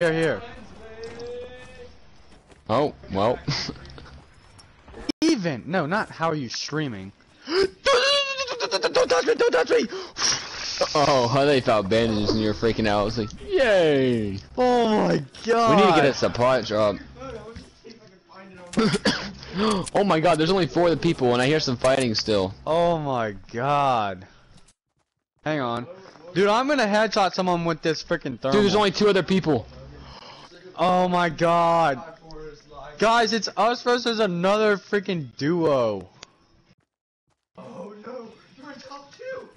Here, here. Oh, well. Even. No, not how are you streaming. don't touch me, don't touch me! Oh, how they found bandages and you're freaking out. I was like, yay! Oh my god. We need to get a supply drop. oh my god, there's only four of the people and I hear some fighting still. Oh my god. Hang on. Dude, I'm gonna headshot someone with this freaking thermal. Dude, there's only two other people. Oh my god. Guys, it's us versus another freaking duo. Oh no, you're in top two.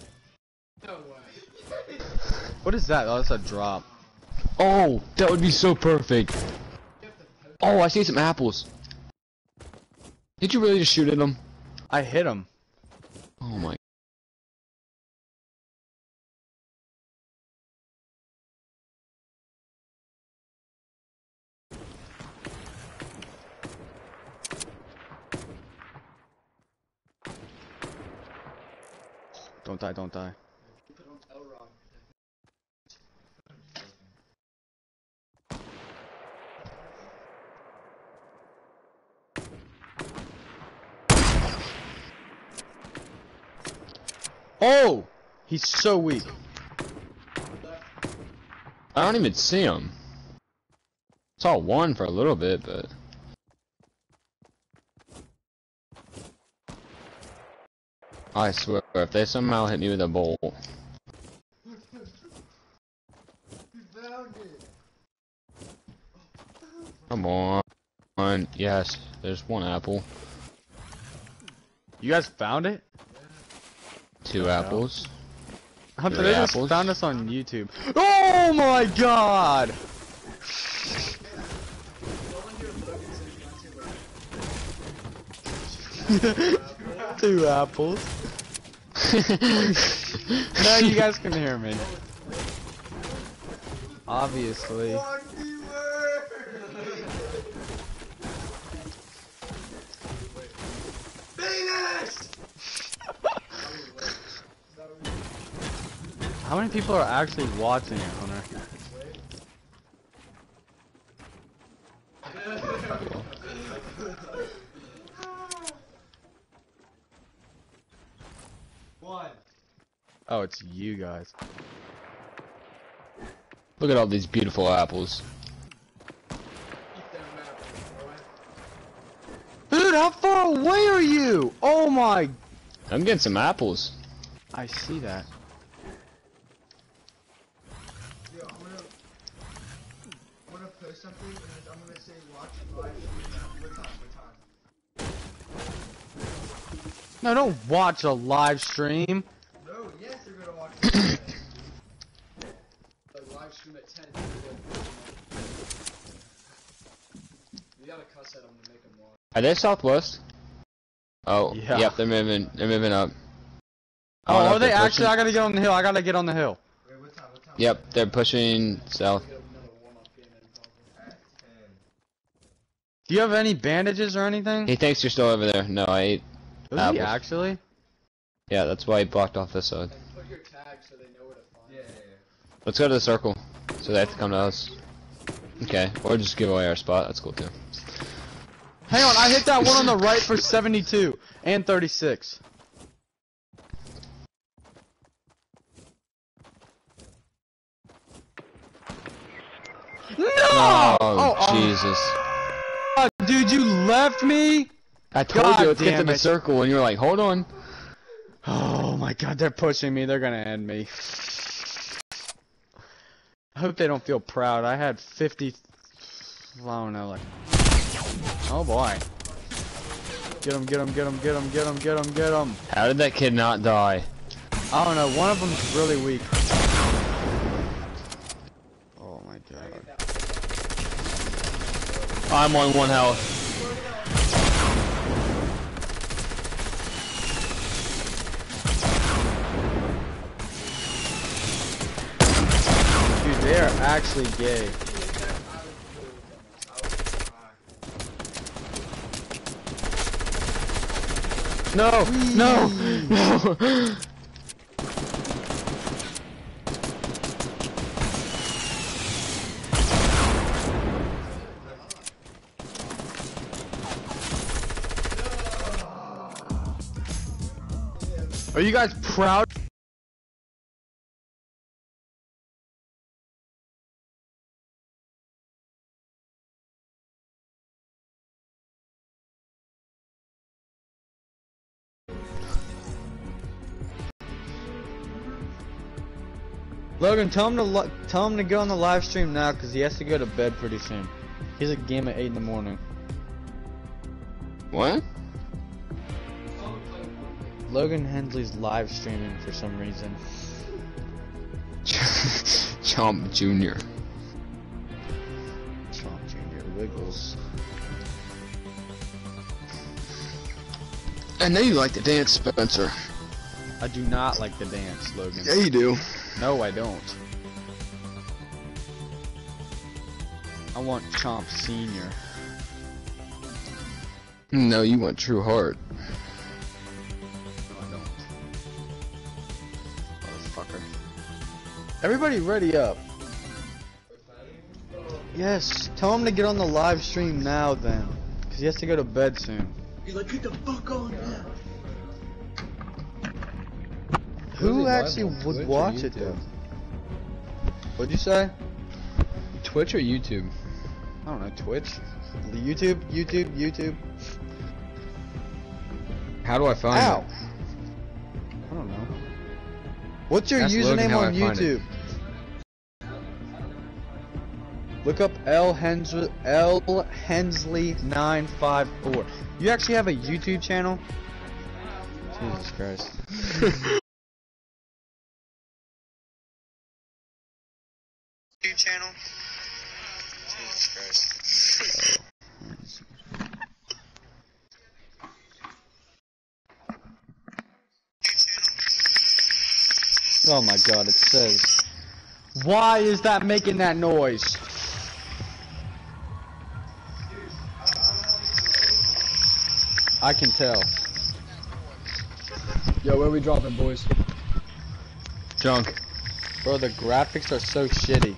No way. What is that? Oh, that's a drop. Oh, that would be so perfect. Oh, I see some apples. Did you really just shoot at them? I hit them. Oh my. Don't die, don't die. Oh! He's so weak. I don't even see him. Saw one for a little bit, but. I swear, if they somehow hit me with a bolt. You found it. Come on. Yes, there's one apple. You guys found it? Two Yeah. apples. Hunter, Three they just apples. found us on YouTube. Oh my god! Two apples. No, you guys can hear me. Obviously. Fuck you were. Phoenix. How many people are actually watching it, Hunter? One. It's you guys. Look at all these beautiful apples. Eat them apples, alright? Dude, how far away are you? Oh my... I'm getting some apples. I see that. Yo, I'm gonna, I'm gonna post something and I'm gonna say watch live stream now. Time? Time? No, don't watch a live stream. No, yes, you're gonna watch. it. like live stream at 10. You gotta cuss at them to make them watch. Are they southwest? Oh, Yeah. yep, they're moving. They're moving up. Oh, I are they they're actually? I gotta get on the hill. I gotta get on the hill. Wait, what time? What time? Yep, they're pushing south. Get another warm-up game in probably. At 10. Do you have any bandages or anything? He thinks you're still over there. No, I ate. Does he actually? Yeah, that's why he blocked off this side. And put your tag so they know where to find yeah, yeah, Let's go to the circle. So they have to come to us. Okay, or just give away our spot. That's cool too. Hang on, I hit that one on the right for 72 and 36. No! Oh, oh, Jesus. oh, dude, you left me? I told God you let's get to the circle, and you were like, hold on. Oh my god, they're pushing me. They're gonna end me. I hope they don't feel proud. I had 50. I don't know, like. Oh boy. Get him, get him, get him, get him, get him, get him, get him. How did that kid not die? I don't know, one of them's really weak. Oh my god. I'm on one health. Dude, they are actually gay. No! Whee! No! No! Are you guys proud? Logan, tell him to tell him to go on the live stream now because he has to go to bed pretty soon. He's a game at eight in the morning. What? Logan Hensley's live streaming for some reason. Chomp Junior. Trump Jr. Wiggles. I know you like to dance, Spencer. I do not like the dance, Logan. Yeah, you do. No, I don't. I want Chomp Senior. No, you want True Heart. No, I don't. Motherfucker. Everybody ready up. Yes, tell him to get on the live stream now then. Cause he has to go to bed soon. He's like, get the fuck on now. Who actually would Twitch watch it though? What'd you say? Twitch or YouTube? I don't know, Twitch? YouTube? YouTube? YouTube? How do I find Ow! it? I don't know. What's your Ask username on I find it. YouTube? Look up L Hensley L Hensley nine five four. You actually have a YouTube channel? Jesus Christ. channel? Jesus Christ. Oh my god, it says. Why is that making that noise? I can tell. Yo, where we dropping, boys? Junk. Bro, the graphics are so shitty.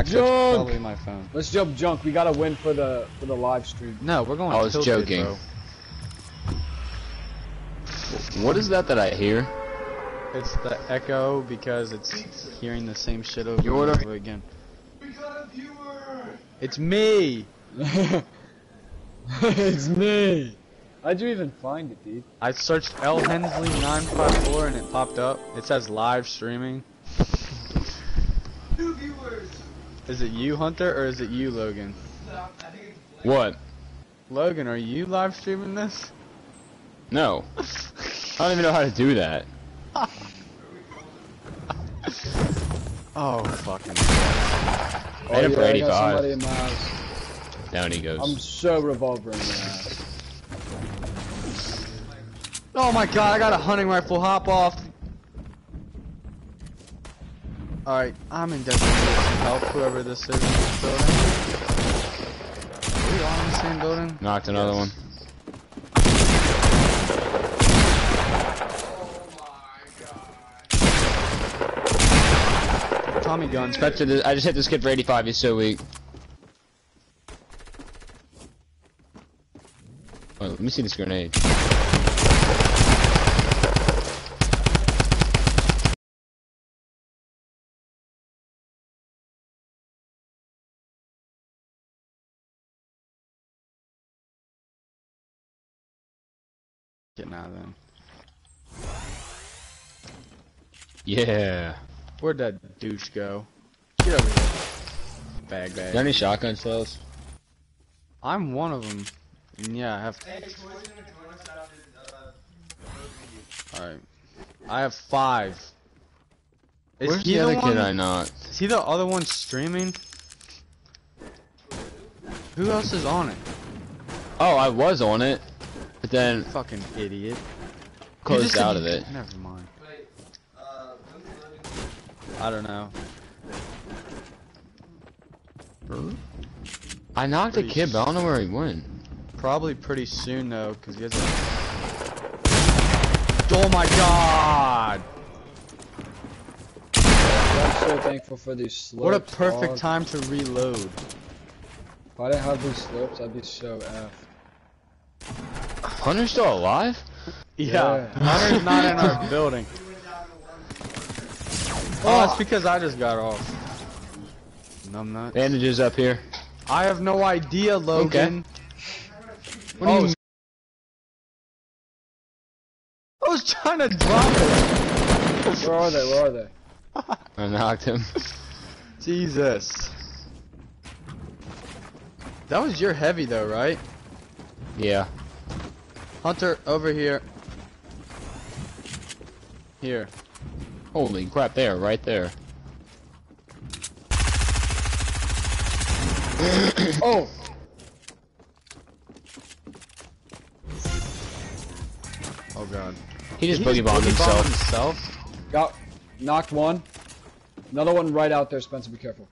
Actually, Junk! probably my phone. Let's jump junk. We gotta win for the for the live stream. No, we're going I was tilted, joking. bro. What is that that I hear? It's the echo because it's hearing the same shit over You and order- over again. We got a viewer. It's me! it's me. How'd you even find it, dude? I searched L Hensley 954 and it popped up. It says live streaming. Two viewers. Is it you, Hunter, or is it you, Logan? No, I think it's What? Logan, are you live streaming this? No. I don't even know how to do that. Oh, fucking. Oh, Made him yeah, I got 85. somebody in. Down he goes. I'm so revolver in. Oh my god, I got a hunting rifle. Hop off. Alright, I'm in desperate need of help, whoever this is in this building. Are we all in the same building? Knocked another one. Oh my god. Tommy guns. Spencer, th- I just hit this kid for 85. He's so weak. Oh, let me see this grenade. Get now then. Yeah. Where'd that douche go? Get over here. Bag bag. Got any shotgun shells? I'm one of them. And yeah, I have. Hey, Troy's gonna join us after uh, the Alright. I have five. Is Where's he the other kid I not? Is he the other one streaming? Who else is on it? Oh, I was on it, but then Fucking idiot. Closed out of it. Never mind. Wait, uh, when's the I don't know. I knocked a kid, but I don't know where he went. Probably pretty soon though, because he has a. Oh my god! I'm so thankful for these slopes. What a perfect dog. time to reload. If I didn't have these slopes, I'd be so f. Hunter's still alive? Yeah, Hunter's not in our building. Oh, oh, it's because I just got off. Numbnut. Bandages up here. I have no idea, Logan. What do you Oh, mean? I was trying to drop it. Where are they? Where are they? I knocked him. Jesus. That was your heavy though, right? yeah. Hunter, over here. Here. Holy crap, there, right there. Oh! Oh god. He just Did boogie bombed himself. himself? Got knocked one. Another one right out there, Spencer. Be careful.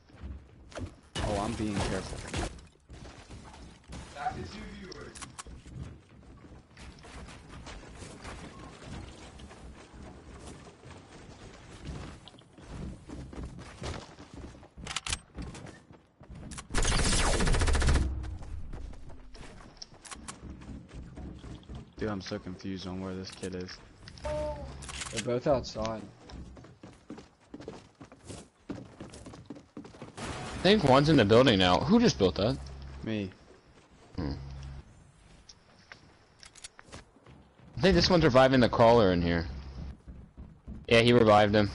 Oh, I'm being careful. So confused on where this kid is. They're both outside. I think one's in the building now. Who just built that? Me. Hmm. I think this one's reviving the crawler in here. Yeah, he revived him.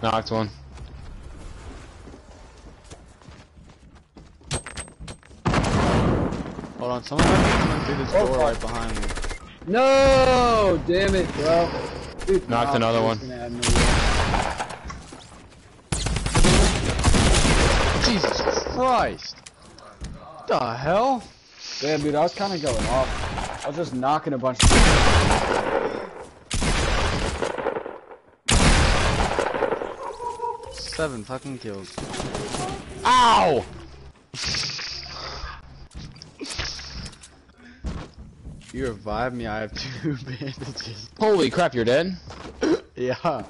Knocked one. On, someone might be coming through this door right behind me. No! Damn it, bro. Dude, Knocked nah, another one. gonna add another Jesus Christ! The hell? Damn, dude, I was kind of going off. I was just knocking a bunch of Seven fucking kills. Ow! You revived me, I have two bandages. Holy crap, you're dead? Yeah. I'm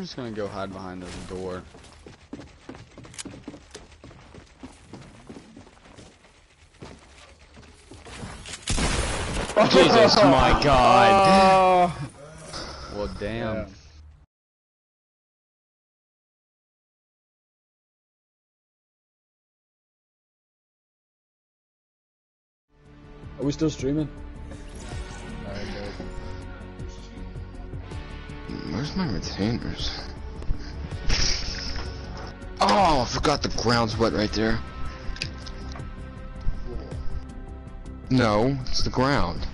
just gonna go hide behind this door. Jesus, my god. Oh! Well, damn. Yeah. We still streaming? Where's my retainers? Oh, I forgot the ground's wet right there. No, it's the ground.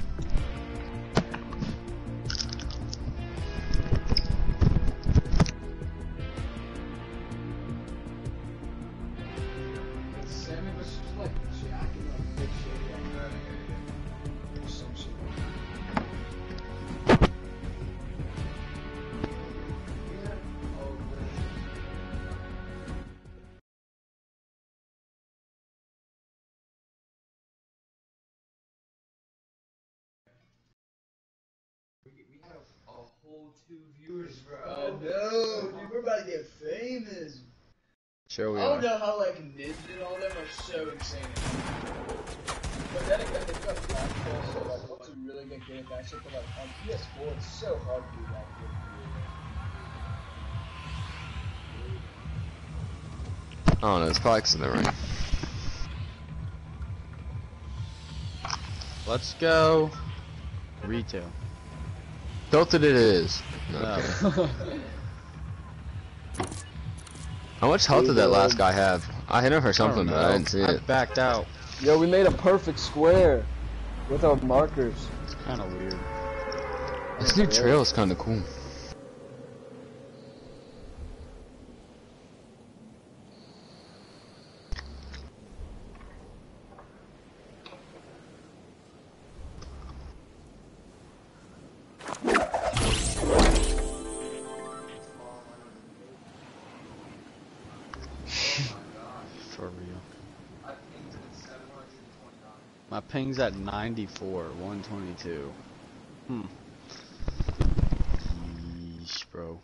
Oh no, dude, we're about to get famous. Sure we I don't are. know how like Nids and all them are so insane. But then again, they've got basketball, so like once you really get good at that shit, but like on PS4, it's so hard to do that good. I don't know, it's probably 'cause of the rain. Let's go. Retail. Tilted it is. No. Okay. How much health did that last guy have? I hit him for something, but I didn't see I it. backed out. Yo, we made a perfect square with our markers. It's kind of weird. This new trail is kind of cool. At 94, 122. Hmm. Yeesh, bro.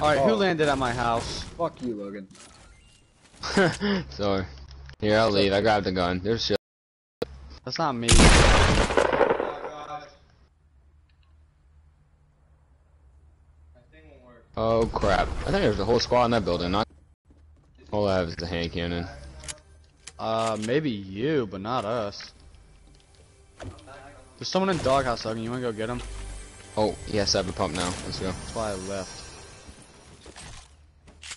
Alright, who Oh. landed at my house? Fuck you, Logan. Sorry. Here, I'll leave. I grabbed the gun. There's shit. That's not me. Oh crap. I think there's a whole squad in that building. Not all I have is the hand cannon. Uh, maybe you, but not us. There's someone in doghouse, Logan. You wanna go get him? Oh, yes, I have a pump now. Let's go. That's why I left.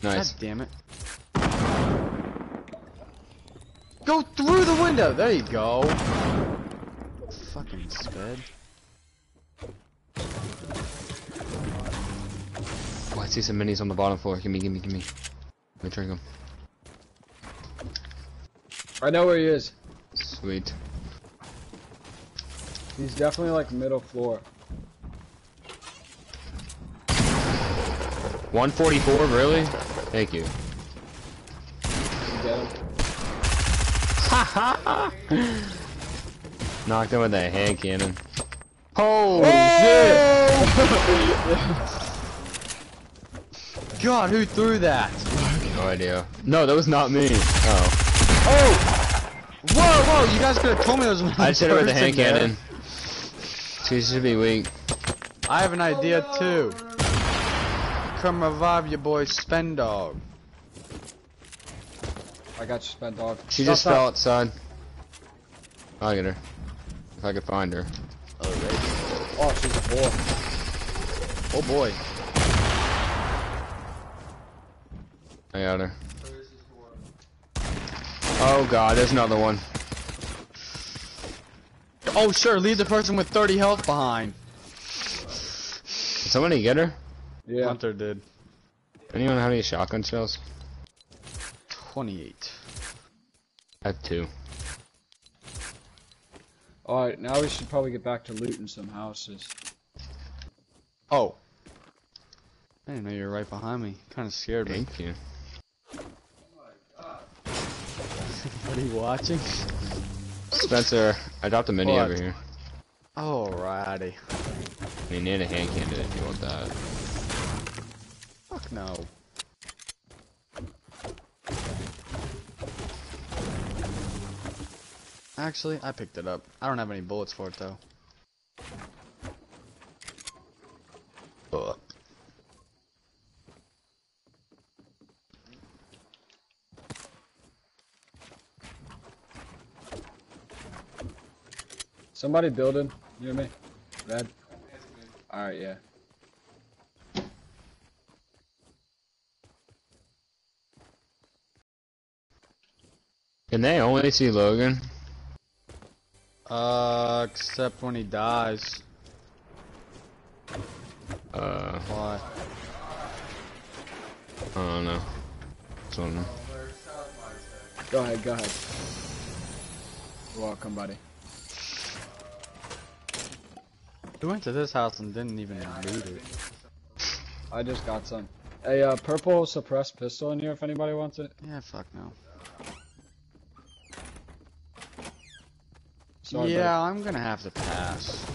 Nice. God damn it. Go through the window! There you go. Fucking sped. Oh, I see some minis on the bottom floor. Gimme, gimme, gimme. Let me drink them. I know where he is. Sweet. He's definitely like middle floor. 144, really? Thank you. You get him? Knocked him with that hand cannon. Holy oh, shit! God, who threw that? No idea. No, that was not me. Oh. Oh! Whoa, whoa! You guys could have told me it was. I just hit her with the hand there. cannon. She should be weak. I have an idea too. Come revive your boy Spendog. I got you, spent dog. She Stop, just fell outside. I'll get her. If I could find her. Oh, oh she's a boy. Oh boy. I got her. Oh god, there's another one. Oh sure, leave the person with 30 health behind. Did somebody get her? Yeah. Hunter did. Anyone have any shotgun shells? 28. I have two. Alright, now we should probably get back to looting some houses. Oh. I didn't know you were right behind me. Kind of scared me. Thank you. What are you watching? Spencer, I dropped a mini What? over here. Alrighty. Mean, and a hand cannon if you want that. Fuck no. Actually, I picked it up. I don't have any bullets for it though. Somebody building near me. Red. Alright, yeah. Can they only see Logan? Uh, except when he dies. Uh, Why? I don't know. Just wondering. Go ahead, go ahead. You're welcome, buddy. We went to this house and didn't even loot it. I just got some. A uh, purple suppressed pistol in here if anybody wants it. Yeah, fuck no. Sorry, yeah, I'm gonna have to pass.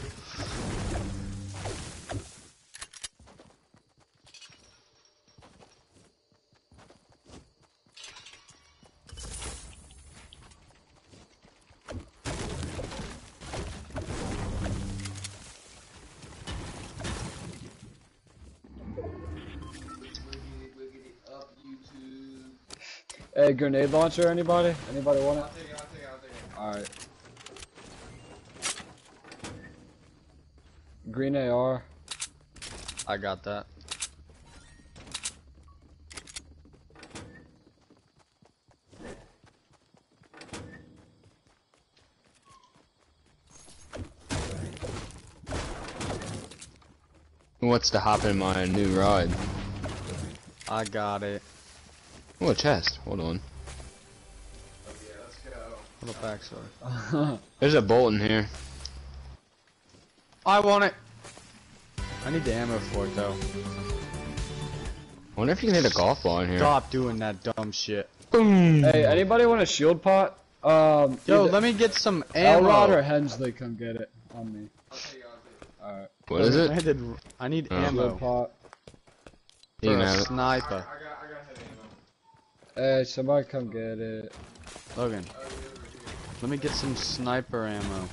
A grenade launcher, anybody? Anybody want it? Alright. Green AR. I got that. Who wants to hop in my new ride? I got it. Oh, a chest. Hold on. Let's go. What a backstory. There's a bolt in here. I want it. I need the ammo for it though. I wonder if you can hit a golf ball in here. Stop doing that dumb shit. Boom. hey, anybody want a shield pot? Um, Yo, let me get some ammo. Elrod or Hensley come get it. on me. Alright. What is it? Landed, I need Oh. ammo Shield pot. You for a have it. sniper. Hey, somebody come get it. Logan, let me get some sniper ammo.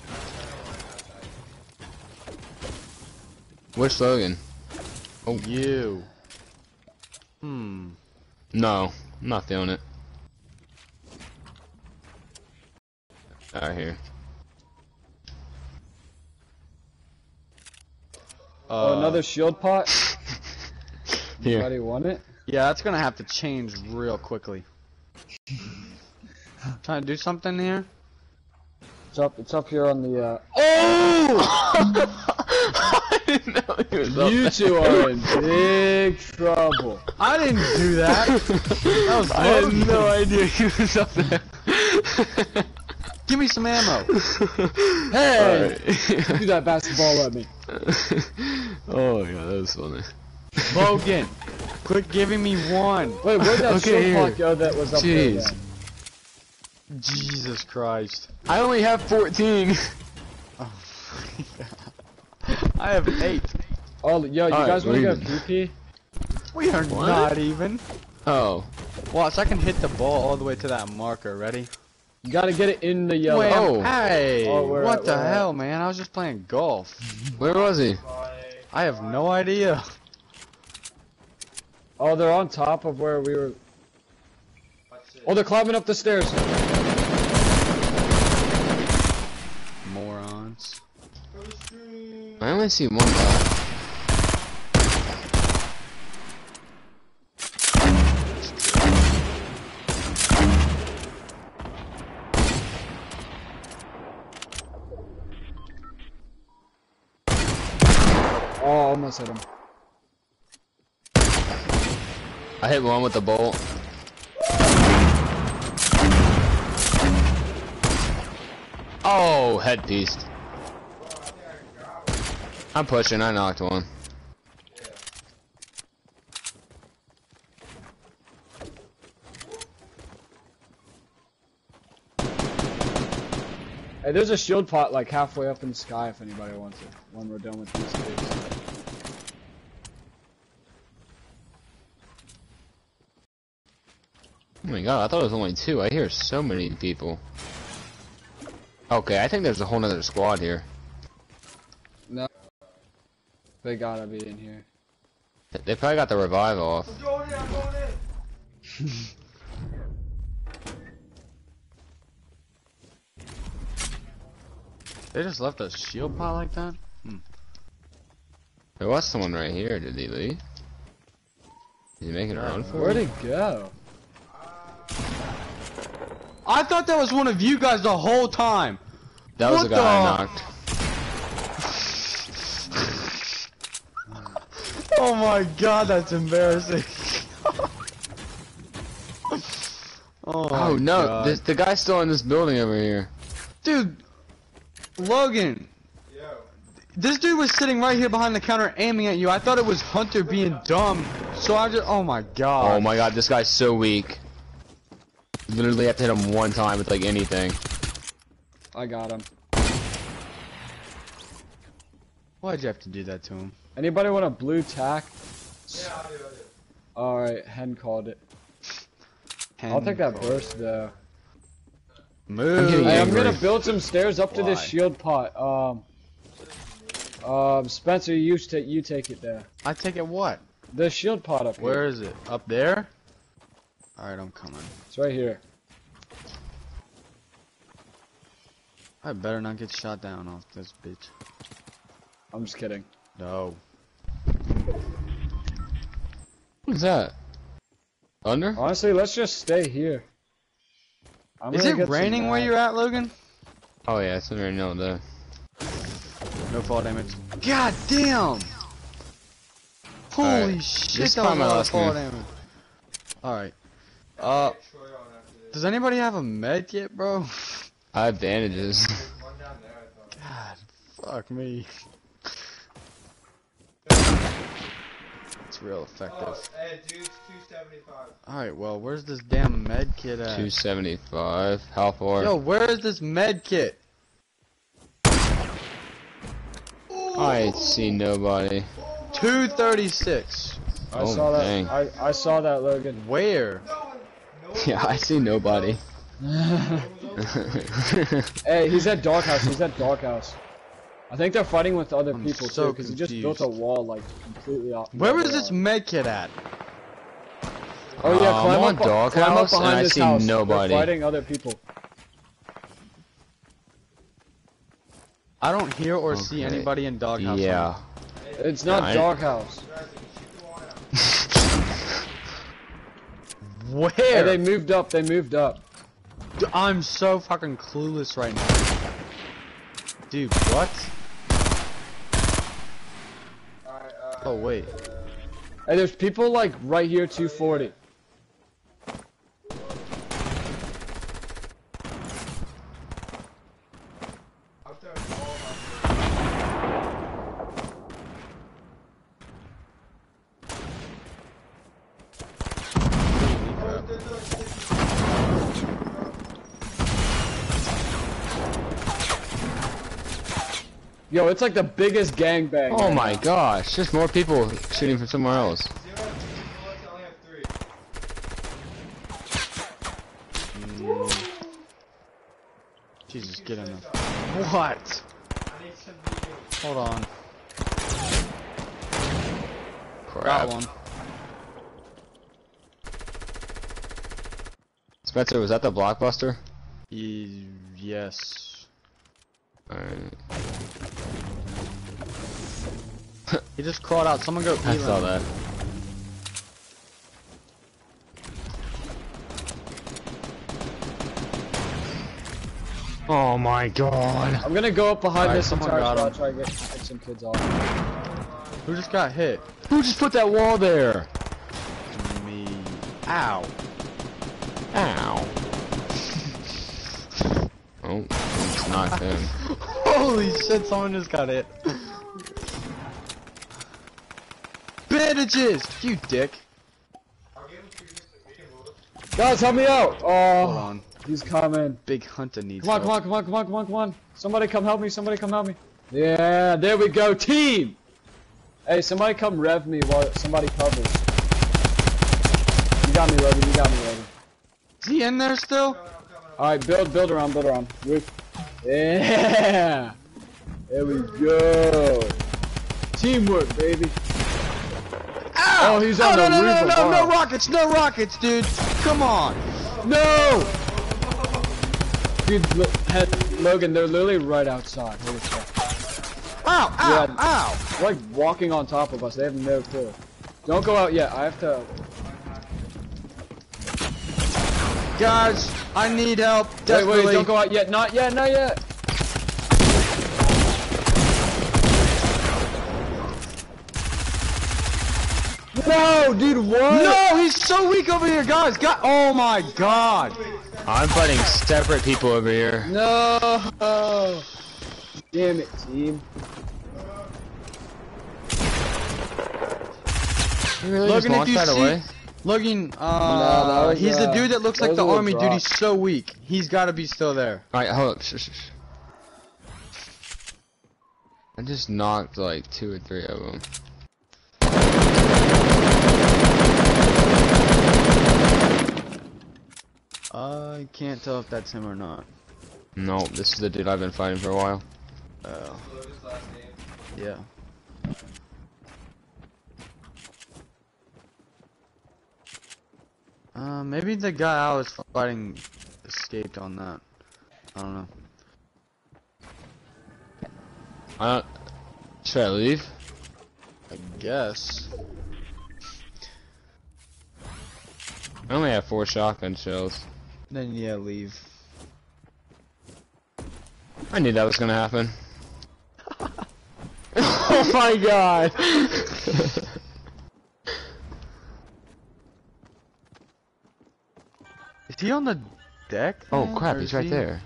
Which Logan? Oh. You. Hmm. No, I'm not feeling it. Alright, here. oh, Uh, another shield pot? Here. Anybody want it? Yeah, that's gonna have to change real quickly. Trying to do something here? It's up, it's up here on the, uh... Oh! I didn't know he was up You there. two are in big trouble. I didn't do that. That was I had no idea he was up there. Give me some ammo. Hey! Alright. Do that basketball at me. oh yeah, that was funny. Logan, quit giving me one. Wait, where'd that Okay, shield here. go that was up Jeez. there then? Jesus Christ. I only have 14. Oh, I have eight. Oh, yo, you Alright, guys wanna go even. VP? We are What? not even. Oh. Watch, I can hit the ball all the way to that marker. Ready? You gotta get it in the yellow. Wham. Oh. Hey, Oh, what at- the we're at- hell, man? I was just playing golf. Where was he? I have no idea. Oh, they're on top of where we were. Oh, they're climbing up the stairs. Morons. I only see one guy. Oh, almost hit him. I hit one with the bolt. Oh, headpiece. I'm pushing, I knocked one. Hey, there's a shield pot like halfway up in the sky if anybody wants it. When we're done with these two. Oh my god, I thought it was only two. I hear so many people. Okay, I think there's a whole nother squad here. No. They gotta be in here. They- They probably got the revive off. They just left a shield pot like that? Hmm. There was someone right here. Did he leave? Is he making a run for Where'd he go? I thought that was one of you guys the whole time. That was what the guy I knocked. Oh my god, that's embarrassing. oh, Oh no, this, the guy's still in this building over here. dude, Logan. This dude was sitting right here behind the counter aiming at you. I thought it was Hunter being dumb. So I just, oh my god. Oh my god, this guy's so weak. Literally have to hit him one time with like anything. I got him. Why'd you have to do that to him? Anybody want a blue tack? Yeah, I do, I do. Alright, Hen called it. I'll take that burst though. Move. getting Hey, I'm gonna build some stairs up to this shield pot. Um, um, Spencer, you take you take it there. I take it what? The shield pot up Where here. is it? Up there? Alright, I'm coming. It's right here. I better not get shot down off this bitch. I'm just kidding. No. What's that? Under? Honestly, let's just stay here. I'm Is it raining where you're at, Logan? Oh yeah, it's under no there. No fall damage. God damn! Holy Alright, shit, this is that was a lot of fall damage. Alright. Uh, does anybody have a med kit, bro? I have bandages. God, fuck me. It's real effective. Hey, dude's 275. Alright, well, where's this damn med kit at? 275. How far? Yo, where is this med kit? I see nobody. 236. I Oh, saw that. dang. I, I saw that, Logan. Where? Yeah, I see nobody. Hey, he's at Doghouse. He's at Doghouse. I think they're fighting with other I'm people so too, because he just built a wall like completely off. Where was this med kit at? Oh yeah, Uh, climb I'm on up, climb up Doghouse, and behind I this see house. nobody. They're fighting other people. I don't hear or see anybody in doghouse. yeah. It's not I- Doghouse. Where? Hey, they moved up. They moved up. Dude, I'm so fucking clueless right now. Dude, what? Uh, oh wait. Hey, there's people like right here, 240. Yo, it's like the biggest gangbang. Oh right my now. gosh, there's more people shooting from somewhere else. Jesus, get in there. What? Hold on. Crap. Got one. Spencer, was that the blockbuster? Ye- yes. Alright. He just crawled out. Someone go I Elam. saw that. Oh my god. I'm gonna go up behind Alright, this someone entire got spot, him. try to get, get some kids off. Who just got hit? Who just put that wall there? Me. Ow. Ow. Oh, it's not him. Holy shit, someone just got hit. Bandages! You dick. Guys, help me out! Oh, Hold Oh, on. he's coming. Big Hunter needs Come on, come help. on, come on, come on, come on, come on. Somebody come help me, somebody come help me. Yeah, there we go, team! Hey, somebody come rev me while somebody covers. You got me, Logan, you got me, Logan. Is he in there still? Alright, build, build around, build around. Roof. Yeah! There we go. Teamwork, baby. Oh, he's on no, the no, no, no, no, ours. rockets, no rockets, dude. Come on. No! Dude, Logan, they're literally right outside. Holy shit. Ow, ow, Yeah. ow. They're like walking on top of us. They have no clue. Don't go out yet. I have to. Guys, I need help Wait, desperately. wait, don't go out yet. Not yet, not yet. No, dude, what? No, he's so weak over here, guys. God, oh my god. I'm fighting separate people over here. No. Damn it, team. You really Logan, just if you see- away? Looking, uh, that was, he's the uh, dude that looks that like the a little army dude. He's so weak. He's got to be still there. Alright, hold up. Shh, shh, shh. I just knocked like two or three of them. I can't tell if that's him or not. No, this is the dude I've been fighting for a while. Oh. Yeah. Uh, maybe the guy I was fighting escaped on that. I don't know. I don't. Should I leave? I guess. I only have four shotgun shells. Then yeah, leave. I knew that was gonna happen. oh my god! Is he on the deck? oh crap, or he's right he- there.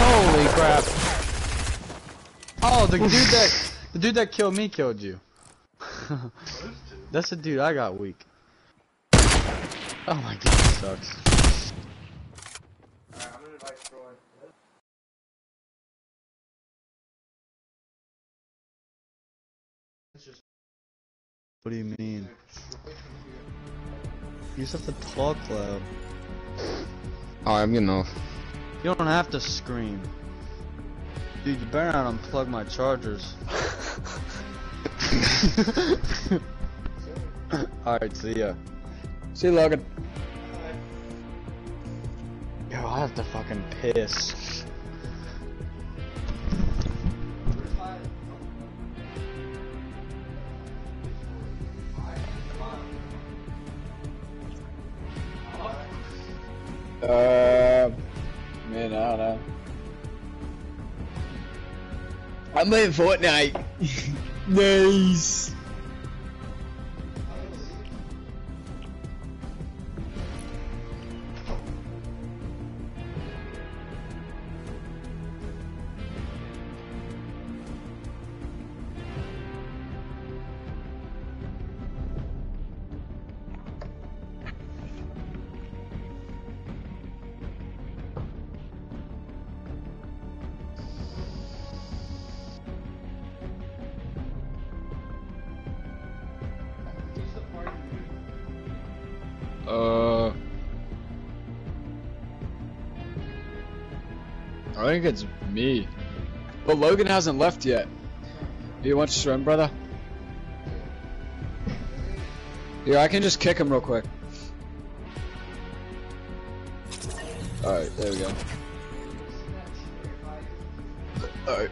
Holy crap! Oh, the dude that the dude that killed me killed you. That's the dude I got weak. Oh my god, this sucks. What do you mean? You just have to talk loud. I'm getting off. You don't have to scream. Dude, you better not unplug my chargers. Alright, see ya. See you, Logan. Yo, I have to fucking piss. Uh, man, I don't know. I'm playing Fortnite. nice. Think it's me. But Logan hasn't left yet. Do you want to swim, brother? Yeah, I can just kick him real quick. Alright, there we go. Alright.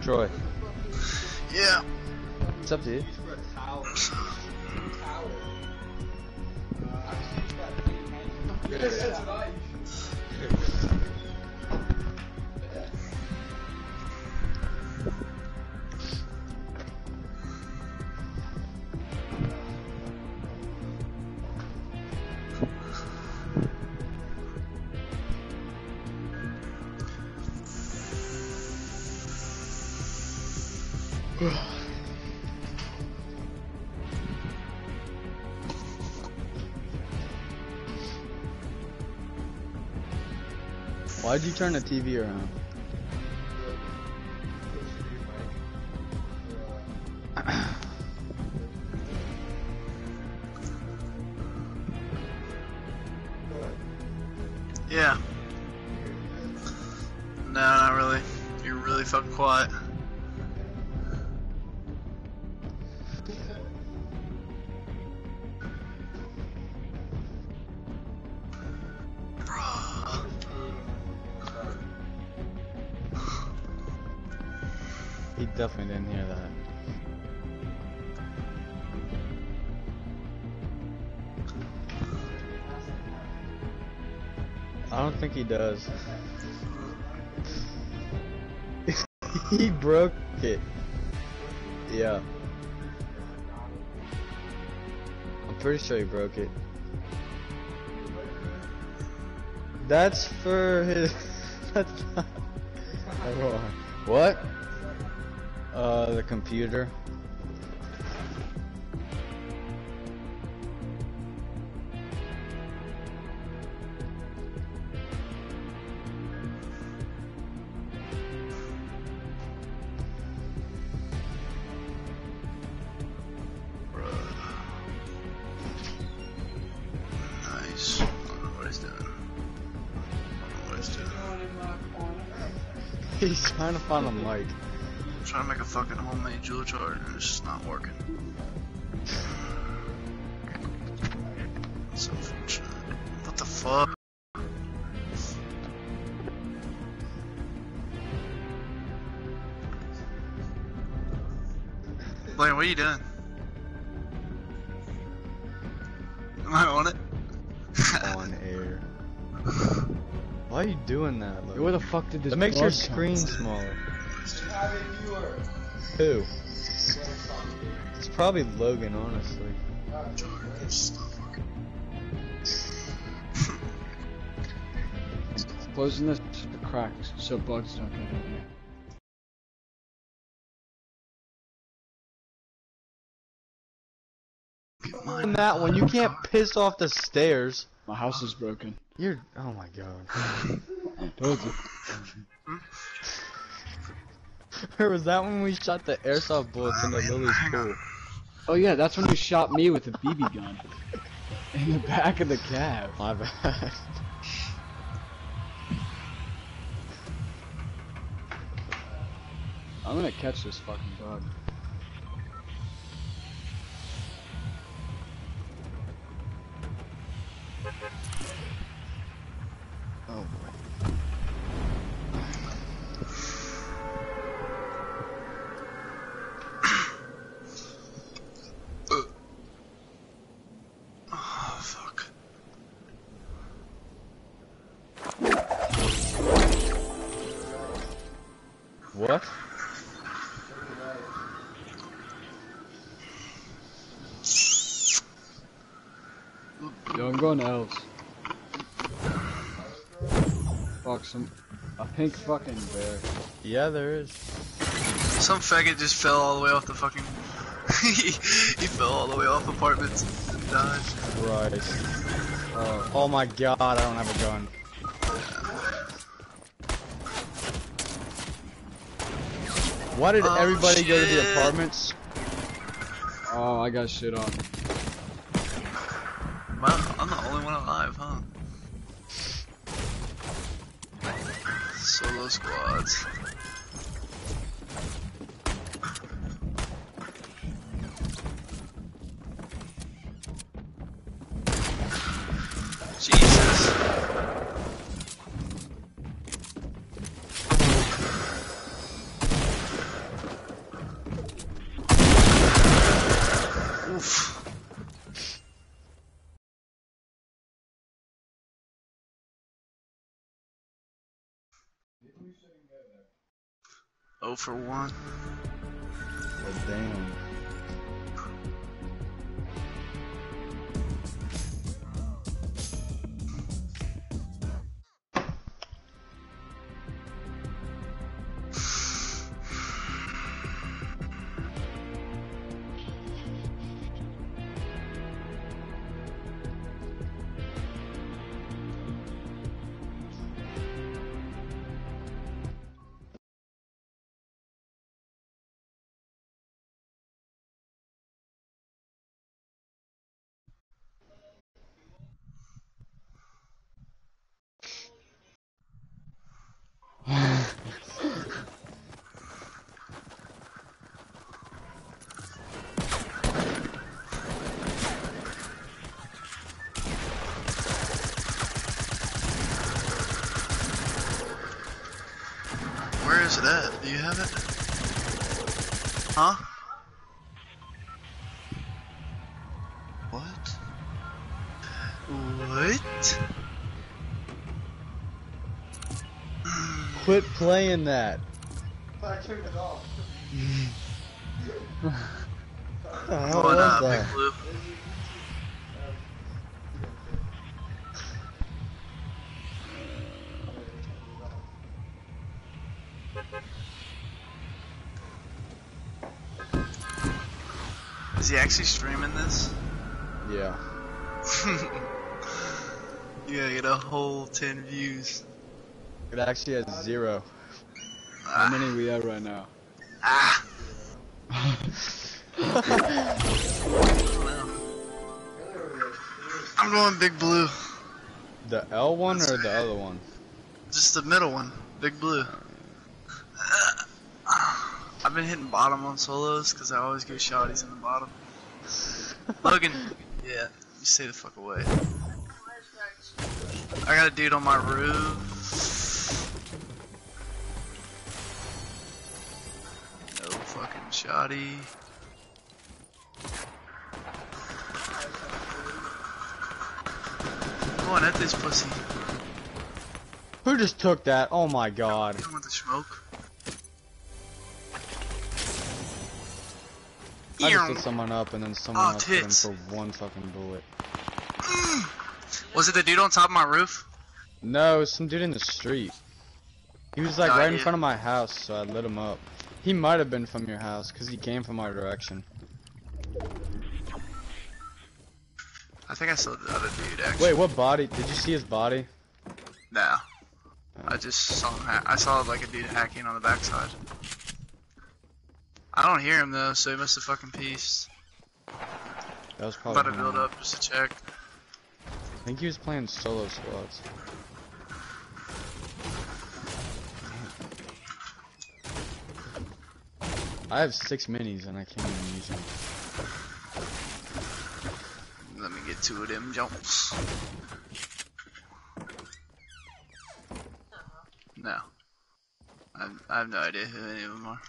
Troy, Yeah. what's up, dude? Why'd you turn the TV around? Think he does. he broke it. Yeah. I'm pretty sure he broke it. That's for his. That's not. What? Uh, the computer. He's trying to find a mic. I'm trying to make a fucking homemade jewel charge and it's just not working. So. What the fuck? Blaine, what are you doing? Doing that, Logan? Where the fuck did this It makes your blood come screen from? smaller. Have a viewer. Who? It's probably Logan, honestly. It's not working. Closing this the cracks so bugs don't get in here. And that one, you can't piss off the stairs. My house is broken. You're. Oh my god. Told you. Or was that when we shot the airsoft bullets in the Lily's pool? Oh yeah, that's when you shot me with a BB gun. In the back of the cab. My bad. I'm gonna catch this fucking bug. Oh boy. Yo, I'm going to L's. Fuck some a pink fucking bear. Yeah, there is. Some faggot just fell all the way off the fucking. he, he fell all the way off apartments and died. Christ. Oh, Oh my god, I don't have a gun. Why did Oh, everybody go to the apartments? oh, I got shit on. 0 for 1. Well, damn. Where is it? Do you have it? Huh? What? What? Quit playing that. I turned it off. What the hell Going was up, that? He actually streaming this? Yeah. you gotta get a whole 10 views. It actually has zero. How Ah, many we have right now? ah. I'm going Big Blue. The L one or the other one? Just the middle one. Big Blue. I've been hitting bottom on solos because I always get shotties in the bottom. Logan, yeah, you stay the fuck away. I got a dude on my roof. No fucking shotty. Going at this pussy. Who just took that? Oh my god. I want the smoke. I just hit someone up and then someone Oh, else hit him for one fucking bullet. Hmm. Was it the dude on top of my roof? No, it was some dude in the street. He was like right in front of my house, so I lit him up. He might have been from your house, because he came from our direction. I think I saw the other dude actually. Wait, what body? Did you see his body? No. I just saw him. I saw like a dude hacking on the backside. I don't hear him though, so he must have fucking pieced. That was I'm probably about to build up just to check. I think he was playing solo squads. I have six minis and I can't even use them. Let me get two of them jumps. No. I have, I have no idea who any of them are.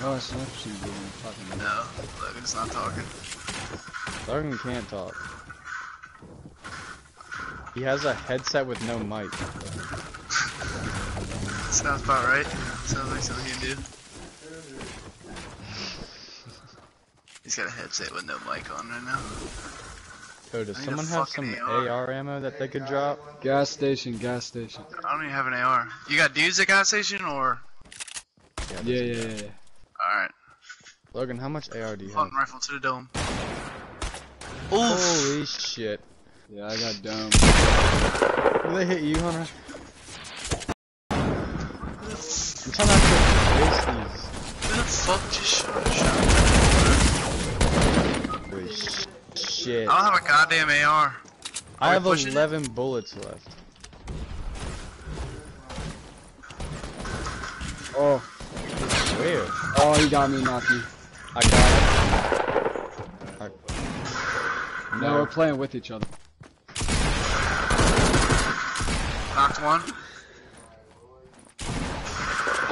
Oh, it's actually doing fucking. No, Logan's not talking. Logan can't talk. He has a headset with no mic. Sounds about right. Sounds like something you do. He's got a headset with no mic on right now. Oh, does I need a someone have some AR. AR ammo that they could drop? Gas station, gas station. I don't even have an AR. You got dudes at gas station or? Yeah, yeah, yeah. yeah. Alright. Logan, how much AR do you have? Hunting rifle to the dome. Oof! Holy shit. Yeah, I got dumb. Did they hit you, Hunter? I'm trying not to waste Who the fuck just shot a shot? these. Holy shit. I don't have a goddamn AR. I have pushing it? 11 bullets left. Oh, Where? Oh, he got me, knocked me. I got it. I... No, we're playing with each other. Knocked one.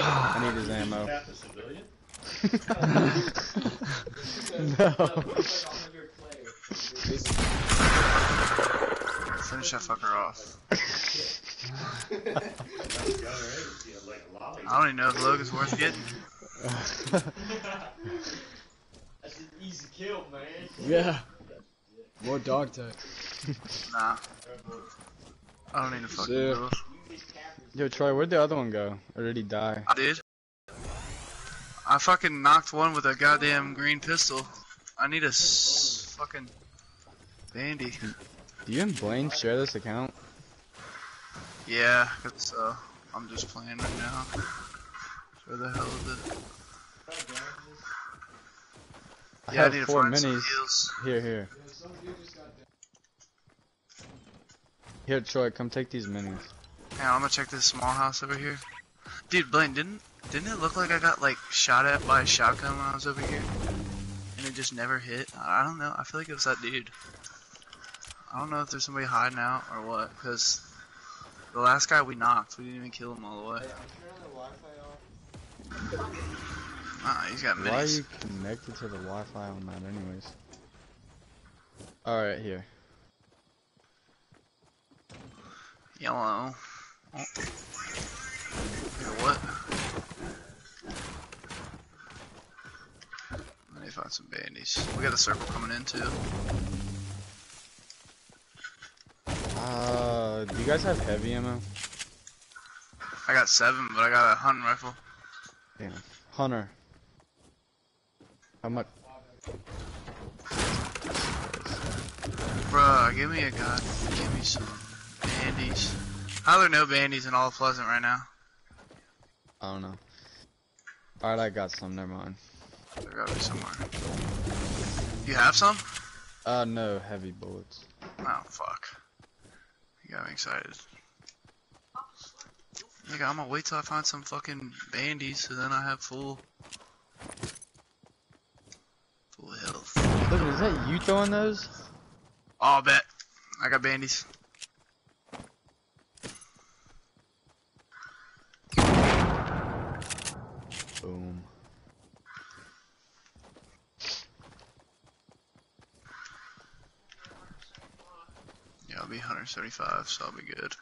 I need his ammo. no. Finish that fucker off. I don't even know if Logan's worth getting. Yeah. More dog tag. Nah. I don't need a fucking Sick. build. Yo, Troy, where'd the other one go? Or did he die? I did. I fucking knocked one with a goddamn green pistol. I need a s- fucking bandy. Do you and Blaine share this account? Yeah, cause uh, I'm just playing right now. For the hell of it. I Yeah, I have to four minis. Here, here. Here, Troy, come take these minis. Yeah, I'm gonna check this small house over here. Dude, Blaine, didn't didn't it look like I got like shot at by a shotgun when I was over here? And it just never hit? I I don't know. I feel like it was that dude. I don't know if there's somebody hiding out or what, because the last guy we knocked, we didn't even kill him all the way. Ah, he's got Why are you connected to the Wi-Fi on that anyways? Alright, here. Yellow. Oh. What? Let me find some bandies. We got a circle coming in too. Uh, do you guys have heavy ammo? I got seven, but I got a hunting rifle. Damn. Hunter. How much? Bruh, give me a gun. Give me some bandies. How are there no bandies in all Pleasant right now? I don't know. Alright, I got some, never mind. There gotta be somewhere. You have some? Uh, no, heavy bullets. Oh, fuck. You got me excited. Nigga, I'm gonna wait till I find some fucking bandies, so then I have full, full health. Look, is that you throwing those? Oh, I bet. I got bandies. Boom. Yeah, I'll be 175, so I'll be good.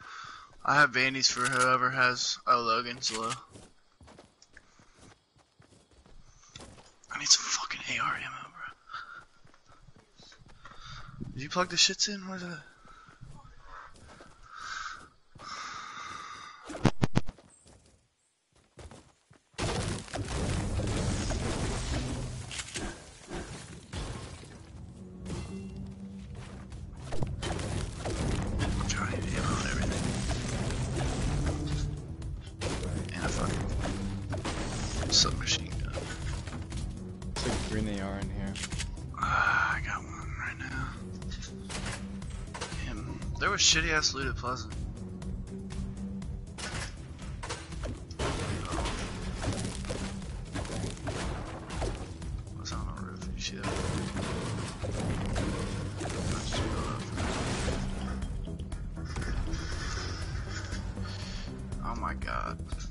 I have bandies for whoever has. Oh, Logan's low. I need some fucking AR ammo, bro. Did you plug the shits in? Where's it?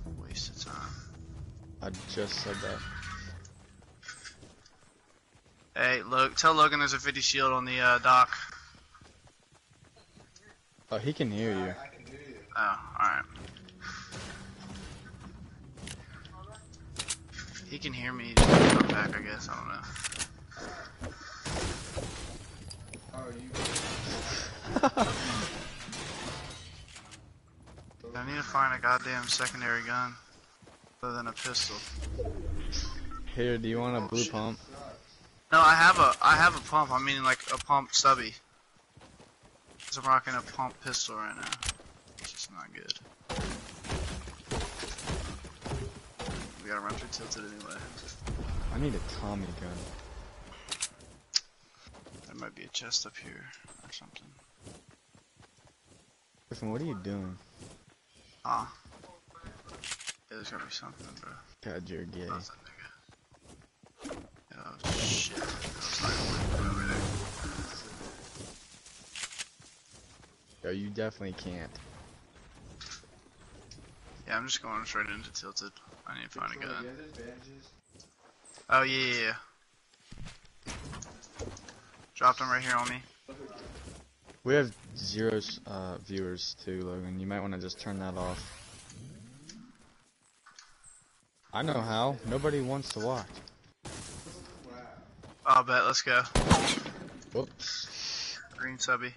Waste of time. I just said that. Hey, look, tell Logan there's a 50 shield on the uh, dock. Oh, he can hear you. Oh, alright. He can hear me. Come back, I guess. I don't know. I need to find a goddamn secondary gun other than a pistol. Here, do you want a oh, blue pump? No, I have a I have a pump. I mean like a pump stubby. Cause I'm rocking a pump pistol right now. It's just not good. We gotta run through tilted anyway. I need a Tommy gun. There might be a chest up here or something. Griffin, what are you doing? Ah. Yeah, there's gotta be something, bro. God, you're gay. How's that nigga? Oh shit. That's not gonna work over there. Yo, you definitely can't. Yeah, I'm just going straight into tilted. I need to find a gun. Oh yeah, yeah, yeah. Dropped him right here on me. We have zero uh, viewers too, Logan. You might want to just turn that off. I know how. Nobody wants to watch. I'll bet. Let's go. Whoops. Green subby.